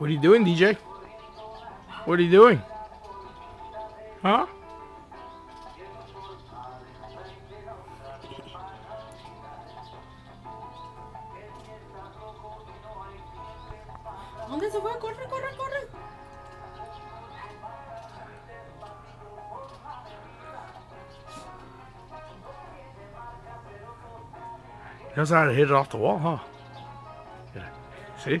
What are you doing, Deejay? What are you doing? Huh? ¿Dónde se fue? Corre, corre, corre. Knows how to hit it off the wall, huh? Yeah. See?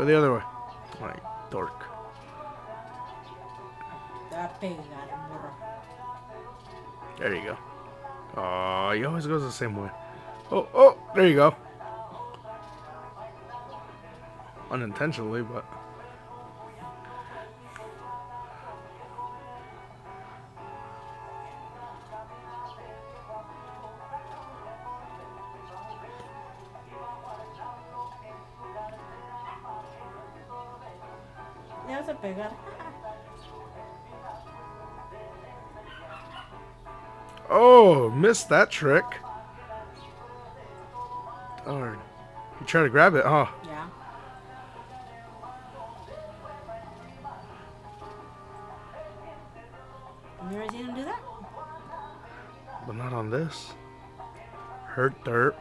Go the other way. Right, dork. Te va a pegar, morro. There you go. Oh, he always goes the same way. Oh, oh, there you go. Unintentionally, but. Vas a pegar. Oh, missed that trick. Darn. You try to grab it, huh? Yeah. You ever seen him do that? But not on this. Hurt dirt.